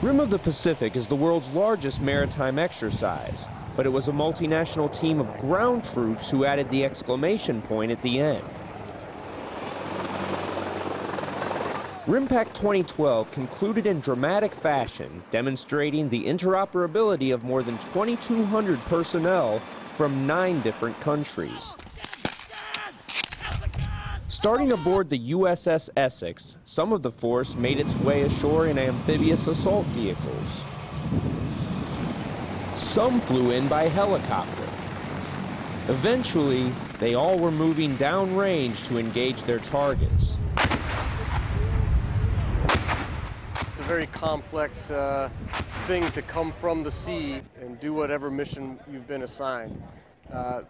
Rim of the Pacific is the world's largest maritime exercise, but it was a multinational team of ground troops who added the exclamation point at the end. RIMPAC 2012 concluded in dramatic fashion, demonstrating the interoperability of more than 2,200 personnel from nine different countries. Starting aboard the USS Essex, some of the force made its way ashore in amphibious assault vehicles. Some flew in by helicopter. Eventually, they all were moving downrange to engage their targets. It's a very complex uh, thing to come from the sea and do whatever mission you've been assigned. Uh,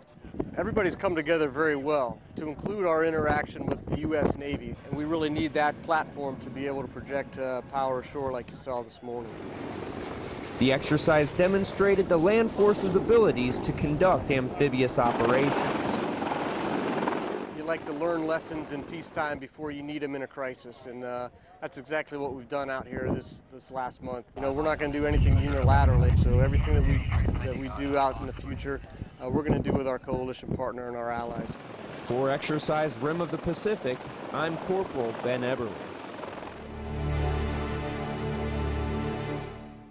everybody's come together very well to include our interaction with the U.S. Navy, and we really need that platform to be able to project uh, power ashore like you saw this morning. The exercise demonstrated the land force's abilities to conduct amphibious operations You like to learn lessons in peacetime before you need them in a crisis, and uh, that's exactly what we've done out here this this last month. You know, we're not going to do anything unilaterally, so everything that we that we do out in the future, uh, we're going to do with our coalition partner and our allies. For Exercise Rim of the Pacific, I'm Corporal Ben Eberle.